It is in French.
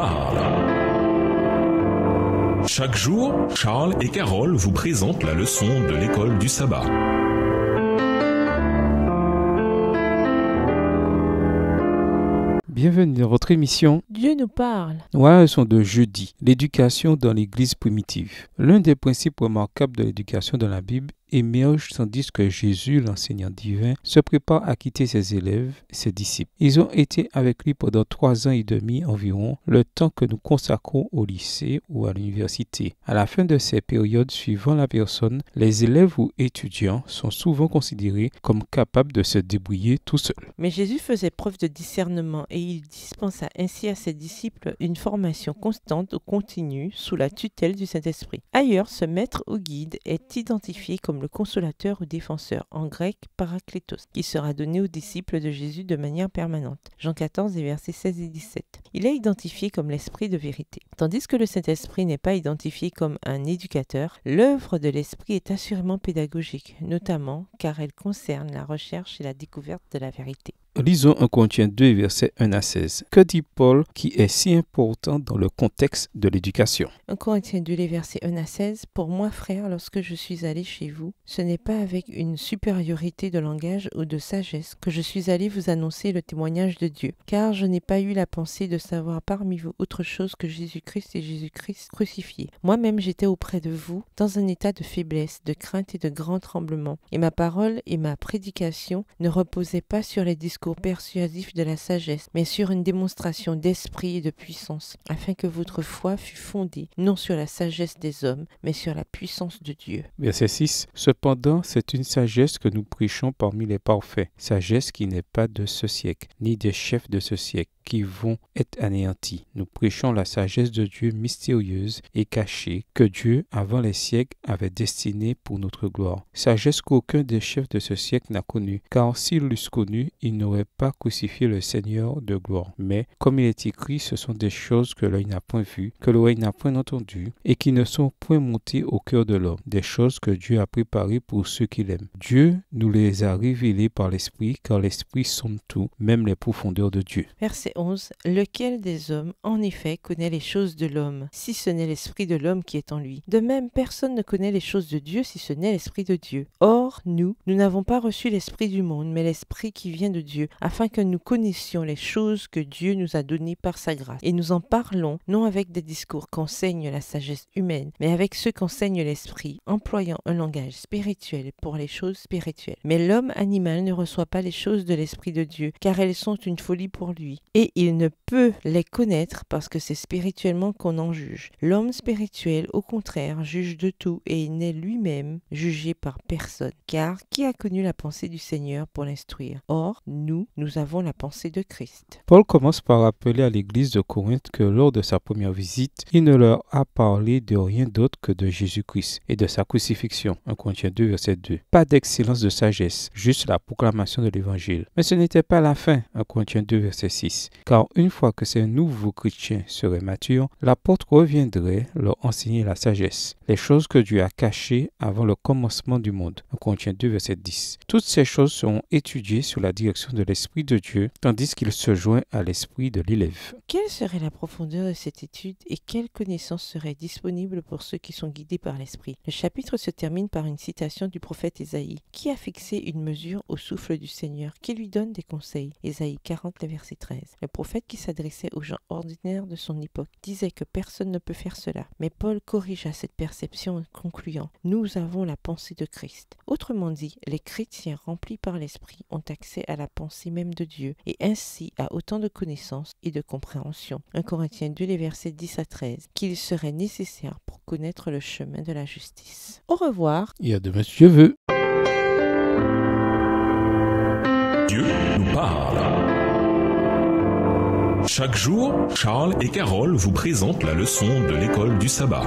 parle. Chaque jour, Charles et Carole vous présentent la leçon de l'école du sabbat. Bienvenue dans votre émission Dieu nous parle. Ouais, sont de jeudi, l'éducation dans l'église primitive. L'un des principes remarquables de l'éducation dans la Bible émerge tandis que Jésus, l'enseignant divin, se prépare à quitter ses élèves, ses disciples. Ils ont été avec lui pendant trois ans et demi environ, le temps que nous consacrons au lycée ou à l'université. À la fin de ces périodes suivant la personne, les élèves ou étudiants sont souvent considérés comme capables de se débrouiller tout seuls. Mais Jésus faisait preuve de discernement et il dispensa ainsi à ses disciples une formation constante ou continue sous la tutelle du Saint-Esprit. Ailleurs, ce maître ou guide est identifié comme le consolateur ou défenseur, en grec parakletos, qui sera donné aux disciples de Jésus de manière permanente. Jean 14, versets 16 et 17. Il est identifié comme l'esprit de vérité. Tandis que le Saint-Esprit n'est pas identifié comme un éducateur, l'œuvre de l'Esprit est assurément pédagogique, notamment car elle concerne la recherche et la découverte de la vérité. Lisons 1 Corinthiens 2, versets 1 à 16. Que dit Paul qui est si important dans le contexte de l'éducation? 1 Corinthiens 2, les versets 1 à 16. Pour moi, frère, lorsque je suis allé chez vous, ce n'est pas avec une supériorité de langage ou de sagesse que je suis allé vous annoncer le témoignage de Dieu, car je n'ai pas eu la pensée de savoir parmi vous autre chose que Jésus-Christ et Jésus-Christ crucifié. Moi-même, j'étais auprès de vous dans un état de faiblesse, de crainte et de grand tremblement, et ma parole et ma prédication ne reposaient pas sur les discours persuasif de la sagesse, mais sur une démonstration d'esprit et de puissance, afin que votre foi fût fondée non sur la sagesse des hommes, mais sur la puissance de Dieu. Verset 6. Cependant, c'est une sagesse que nous prêchons parmi les parfaits, sagesse qui n'est pas de ce siècle, ni des chefs de ce siècle qui vont être anéantis. Nous prêchons la sagesse de Dieu mystérieuse et cachée que Dieu, avant les siècles, avait destinée pour notre gloire. Sagesse qu'aucun des chefs de ce siècle n'a connue, car s'ils l'eussent connue, ils n'auraient pas crucifié le Seigneur de gloire. Mais, comme il est écrit, ce sont des choses que l'œil n'a point vues, que l'oreille n'a point entendues, et qui ne sont point montées au cœur de l'homme, des choses que Dieu a préparées pour ceux qui l'aiment. Dieu nous les a révélées par l'Esprit, car l'Esprit sonde tout, même les profondeurs de Dieu. Lequel des hommes, en effet, connaît les choses de l'homme, si ce n'est l'esprit de l'homme qui est en lui? De même, personne ne connaît les choses de Dieu si ce n'est l'esprit de Dieu. Or, nous, nous n'avons pas reçu l'esprit du monde, mais l'esprit qui vient de Dieu, afin que nous connaissions les choses que Dieu nous a données par sa grâce. Et nous en parlons, non avec des discours qu'enseigne la sagesse humaine, mais avec ceux qu'enseigne l'esprit, employant un langage spirituel pour les choses spirituelles. Mais l'homme animal ne reçoit pas les choses de l'esprit de Dieu, car elles sont une folie pour lui. Il ne peut les connaître parce que c'est spirituellement qu'on en juge. L'homme spirituel, au contraire, juge de tout et il n'est lui-même jugé par personne. Car qui a connu la pensée du Seigneur pour l'instruire? Or, nous, nous avons la pensée de Christ. Paul commence par rappeler à l'église de Corinthe que lors de sa première visite, il ne leur a parlé de rien d'autre que de Jésus-Christ et de sa crucifixion. 1 Corinthiens 2, verset 2. Pas d'excellence de sagesse, juste la proclamation de l'évangile. Mais ce n'était pas la fin. 1 Corinthiens 2, verset 6 car une fois que ces nouveaux chrétiens seraient matures, l'apôtre reviendrait leur enseigner la sagesse, les choses que Dieu a cachées avant le commencement du monde. On contient 2, verset 10. Toutes ces choses seront étudiées sous la direction de l'Esprit de Dieu, tandis qu'il se joint à l'esprit de l'élève. Quelle serait la profondeur de cette étude et quelle connaissance serait disponible pour ceux qui sont guidés par l'Esprit? Le chapitre se termine par une citation du prophète Ésaïe, qui a fixé une mesure au souffle du Seigneur, qui lui donne des conseils? Ésaïe 40, verset 13 prophète qui s'adressait aux gens ordinaires de son époque disait que personne ne peut faire cela. Mais Paul corrigea cette perception en concluant Nous avons la pensée de Christ. Autrement dit, les chrétiens remplis par l'Esprit ont accès à la pensée même de Dieu et ainsi à autant de connaissances et de compréhension. 1 Corinthiens 2, les versets 10 à 13, qu'il serait nécessaire pour connaître le chemin de la justice. Au revoir. Il y a de Monsieur veut. Dieu nous parle. Chaque jour, Charles et Carole vous présentent la leçon de l'école du sabbat.